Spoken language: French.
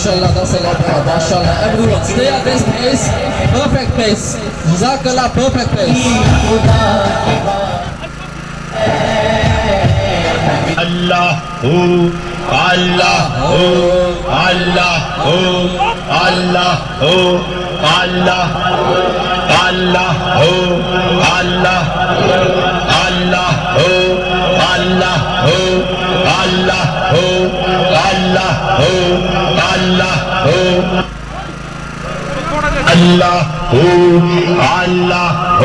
MashaAllah, that's a lot better. MashaAllah. Everyone, stay at this pace. Perfect pace. Jazakallah, perfect pace. Allah, oh, Allah, oh, Allah, oh, Allah, oh, Allah, Allah, oh, Allah, Allah, oh, Allah, oh, Allah, oh, Allah, oh, Allah, oh, Allah, oh, Allah.